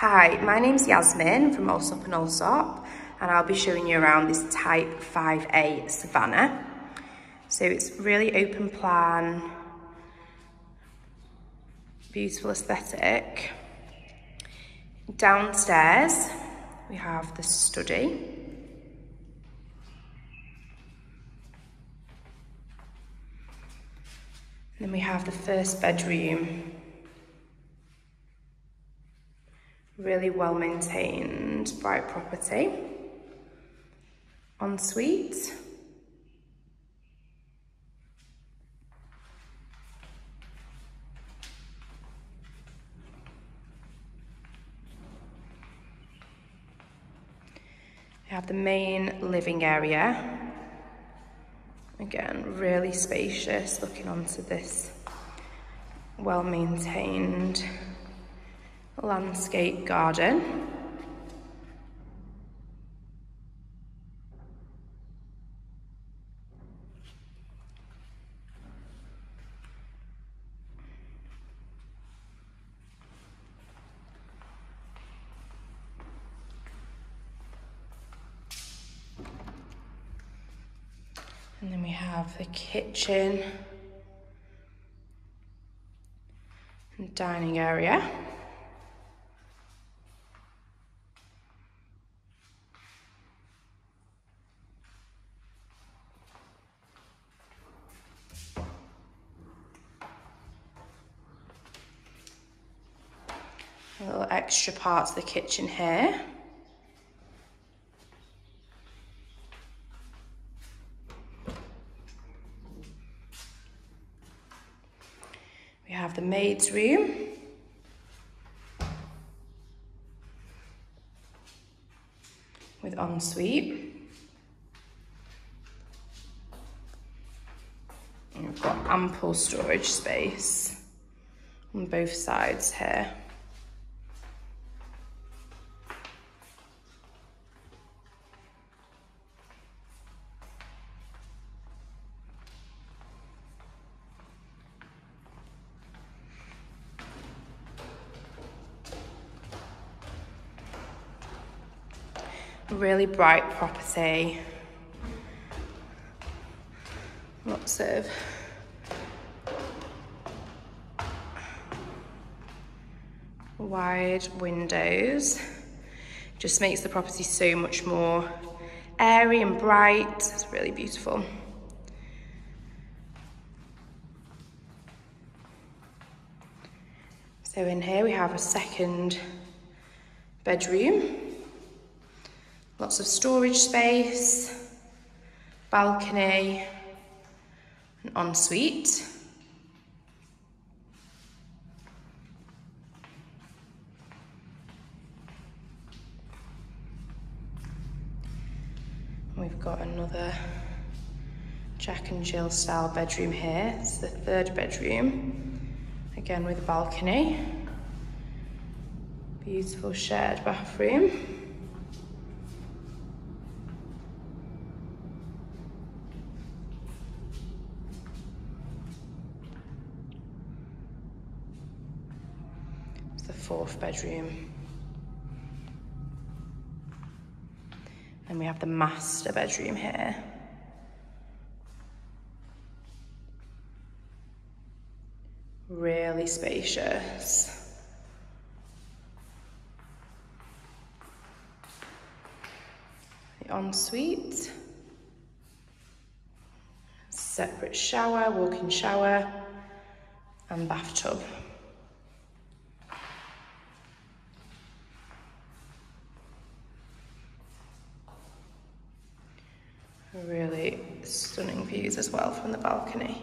Hi, my name's Yasmin from Allsopp and Allsopp and I'll be showing you around this Type 5A Savannah. So it's really open plan, beautiful aesthetic. Downstairs we have the study. Then we have the first bedroom really well maintained, bright property. Ensuite. We have the main living area. Again, really spacious, looking onto this well-maintained landscape garden. And then we have the kitchen and dining area. A little extra parts of the kitchen here. We have the maid's room. With ensuite. And we've got ample storage space on both sides here. Really bright property. Lots of wide windows. Just makes the property so much more airy and bright. It's really beautiful. So in here we have a second bedroom. Lots of storage space, balcony, an ensuite. We've got another Jack and Jill style bedroom here. It's the third bedroom, again with a balcony. Beautiful shared bathroom. the fourth bedroom. And we have the master bedroom here. Really spacious. The ensuite. Separate shower, walk-in shower and bathtub. Really stunning views as well from the balcony.